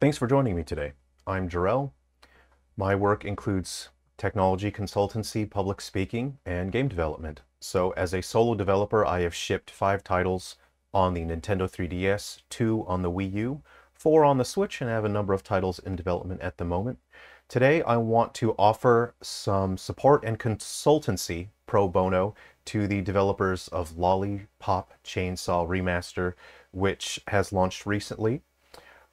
Thanks for joining me today. I'm Jerrel. My work includes technology consultancy, public speaking, and game development. So as a solo developer, I have shipped five titles on the Nintendo 3DS, two on the Wii U, four on the Switch, and I have a number of titles in development at the moment. Today, I want to offer some support and consultancy pro bono to the developers of Lollipop Chainsaw Remaster, which has launched recently.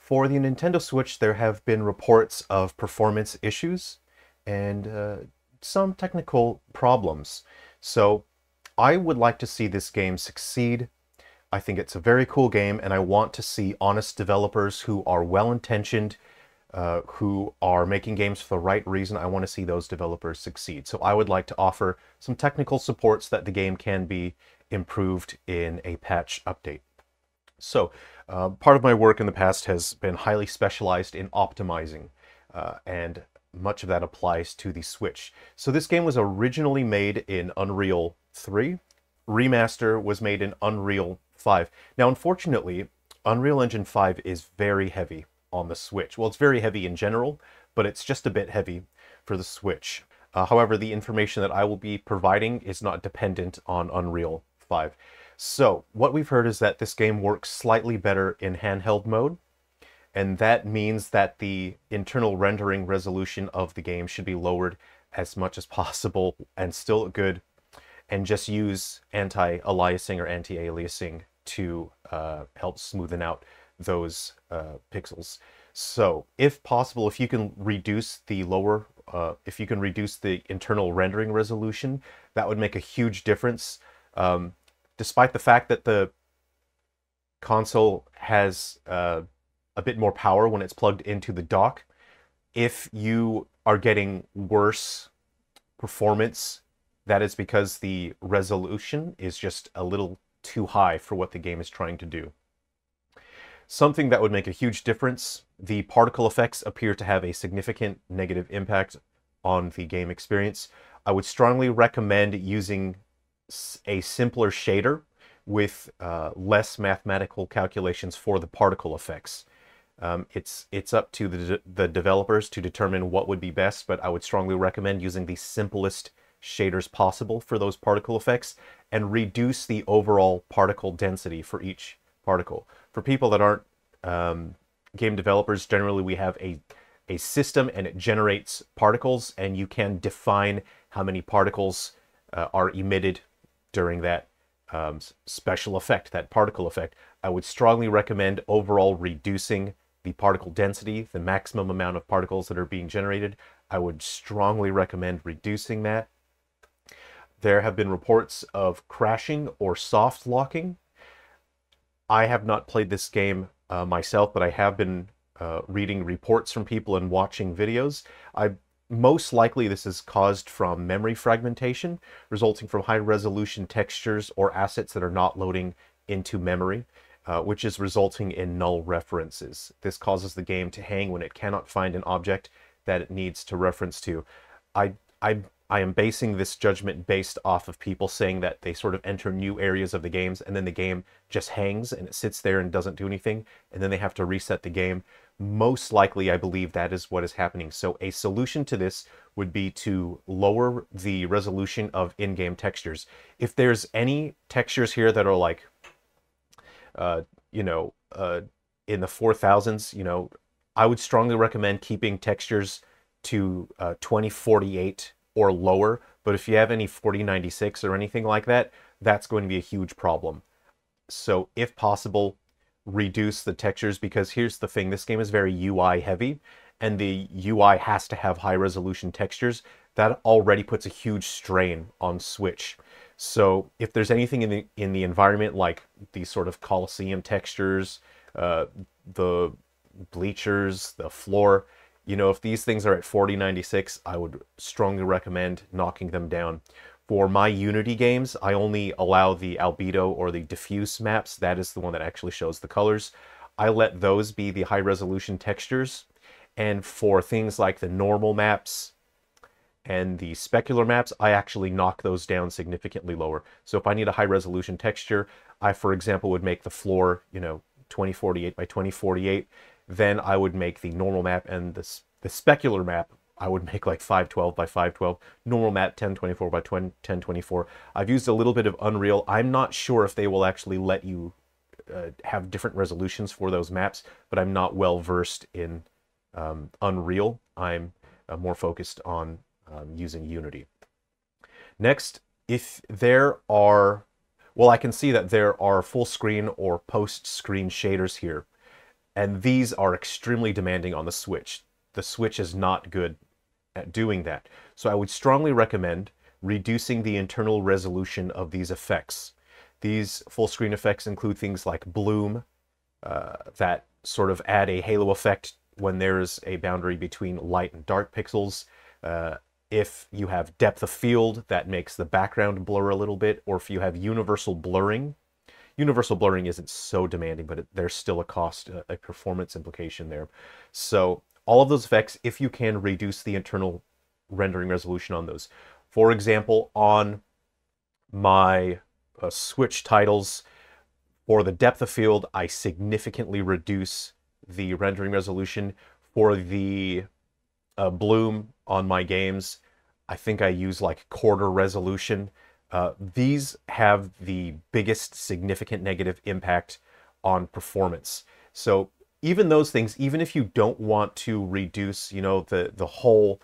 For the Nintendo Switch, there have been reports of performance issues and uh, some technical problems. So I would like to see this game succeed. I think it's a very cool game, and I want to see honest developers who are well-intentioned, uh, who are making games for the right reason. I want to see those developers succeed. So I would like to offer some technical supports that the game can be improved in a patch update. So uh, part of my work in the past has been highly specialized in optimizing, uh, and much of that applies to the Switch. So this game was originally made in Unreal 3. Remaster was made in Unreal 5. Now, unfortunately, Unreal Engine 5 is very heavy on the Switch. Well, it's very heavy in general, but it's just a bit heavy for the Switch. Uh, however, the information that I will be providing is not dependent on Unreal 5. So what we've heard is that this game works slightly better in handheld mode, and that means that the internal rendering resolution of the game should be lowered as much as possible and still good, and just use anti-aliasing or anti-aliasing to uh, help smoothen out those uh, pixels. So if possible, if you can reduce the lower, uh, if you can reduce the internal rendering resolution, that would make a huge difference. Um, despite the fact that the console has uh, a bit more power when it's plugged into the dock, if you are getting worse performance, that is because the resolution is just a little too high for what the game is trying to do. Something that would make a huge difference, the particle effects appear to have a significant negative impact on the game experience. I would strongly recommend using a simpler shader with uh, less mathematical calculations for the particle effects. Um, it's it's up to the, de the developers to determine what would be best, but I would strongly recommend using the simplest shaders possible for those particle effects and reduce the overall particle density for each particle. For people that aren't um, game developers, generally we have a, a system and it generates particles and you can define how many particles uh, are emitted during that um, special effect, that particle effect, I would strongly recommend overall reducing the particle density, the maximum amount of particles that are being generated. I would strongly recommend reducing that. There have been reports of crashing or soft locking. I have not played this game uh, myself, but I have been uh, reading reports from people and watching videos. I most likely this is caused from memory fragmentation, resulting from high resolution textures or assets that are not loading into memory, uh, which is resulting in null references. This causes the game to hang when it cannot find an object that it needs to reference to. I, I, I am basing this judgment based off of people saying that they sort of enter new areas of the games and then the game just hangs and it sits there and doesn't do anything and then they have to reset the game most likely I believe that is what is happening. So a solution to this would be to lower the resolution of in-game textures. If there's any textures here that are like, uh, you know, uh, in the 4000s, you know, I would strongly recommend keeping textures to uh, 2048 or lower. But if you have any 4096 or anything like that, that's going to be a huge problem. So if possible, reduce the textures because here's the thing, this game is very UI heavy and the UI has to have high resolution textures. That already puts a huge strain on Switch. So if there's anything in the in the environment like these sort of coliseum textures, uh, the bleachers, the floor, you know, if these things are at 4096, I would strongly recommend knocking them down. For my Unity games, I only allow the albedo or the diffuse maps. That is the one that actually shows the colors. I let those be the high resolution textures. And for things like the normal maps and the specular maps, I actually knock those down significantly lower. So if I need a high resolution texture, I, for example, would make the floor, you know, 2048 by 2048. then I would make the normal map and the, the specular map I would make like 512 by 512, normal map 1024 by 1024. I've used a little bit of Unreal. I'm not sure if they will actually let you uh, have different resolutions for those maps, but I'm not well versed in um, Unreal. I'm uh, more focused on um, using Unity. Next, if there are, well, I can see that there are full screen or post screen shaders here, and these are extremely demanding on the Switch. The Switch is not good doing that. So I would strongly recommend reducing the internal resolution of these effects. These full screen effects include things like bloom, uh, that sort of add a halo effect when there's a boundary between light and dark pixels. Uh, if you have depth of field, that makes the background blur a little bit, or if you have universal blurring. Universal blurring isn't so demanding, but it, there's still a cost, a, a performance implication there. So all of those effects, if you can reduce the internal rendering resolution on those. For example, on my uh, Switch titles, for the depth of field, I significantly reduce the rendering resolution. For the uh, bloom on my games, I think I use like quarter resolution. Uh, these have the biggest significant negative impact on performance. So even those things, even if you don't want to reduce, you know, the the whole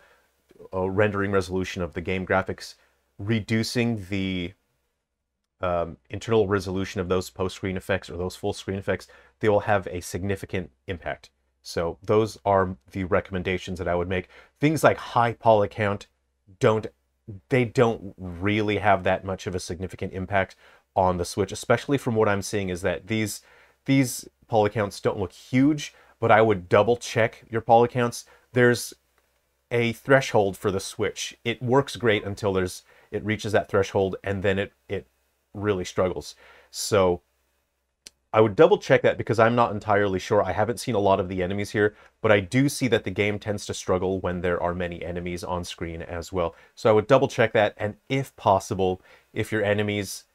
uh, rendering resolution of the game graphics, reducing the um, internal resolution of those post-screen effects or those full screen effects, they will have a significant impact. So those are the recommendations that I would make. Things like high poly count don't they don't really have that much of a significant impact on the Switch, especially from what I'm seeing is that these these poly counts don't look huge, but I would double check your poly counts. There's a threshold for the Switch. It works great until there's it reaches that threshold and then it it really struggles. So I would double check that because I'm not entirely sure. I haven't seen a lot of the enemies here, but I do see that the game tends to struggle when there are many enemies on screen as well. So I would double check that, and if possible, if your enemies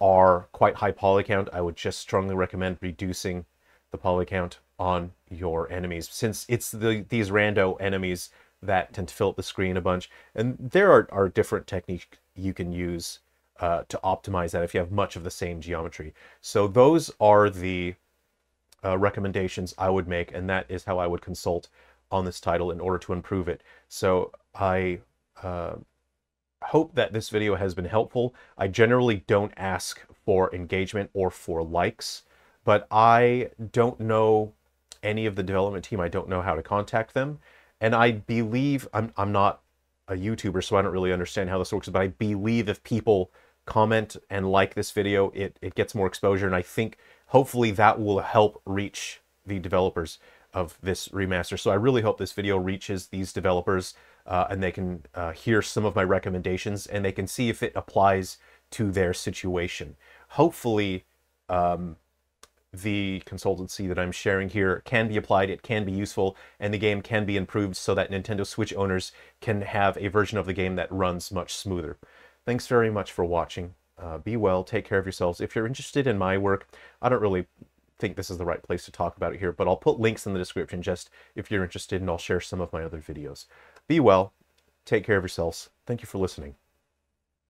are quite high poly count, I would just strongly recommend reducing the poly count on your enemies since it's the these rando enemies that tend to fill up the screen a bunch. And there are, are different techniques you can use uh, to optimize that if you have much of the same geometry. So those are the uh, recommendations I would make, and that is how I would consult on this title in order to improve it. So I uh, hope that this video has been helpful. I generally don't ask for engagement or for likes, but I don't know any of the development team. I don't know how to contact them. And I believe, I'm, I'm not a YouTuber, so I don't really understand how this works, but I believe if people comment and like this video, it, it gets more exposure. And I think hopefully that will help reach the developers of this remaster. So I really hope this video reaches these developers uh, and they can uh, hear some of my recommendations and they can see if it applies to their situation. Hopefully, um, the consultancy that I'm sharing here can be applied, it can be useful, and the game can be improved so that Nintendo Switch owners can have a version of the game that runs much smoother. Thanks very much for watching. Uh, be well, take care of yourselves. If you're interested in my work, I don't really think this is the right place to talk about it here, but I'll put links in the description just if you're interested, and I'll share some of my other videos. Be well, take care of yourselves. Thank you for listening.